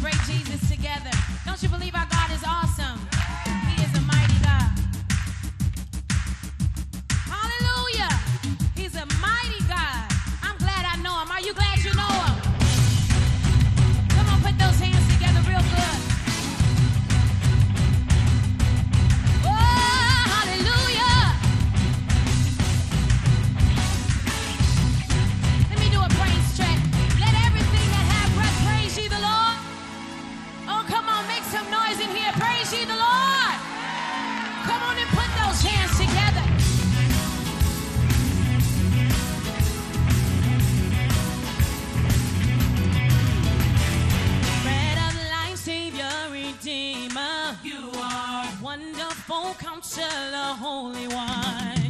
celebrate Jesus together. Don't you believe our God? come counsel, the Holy One.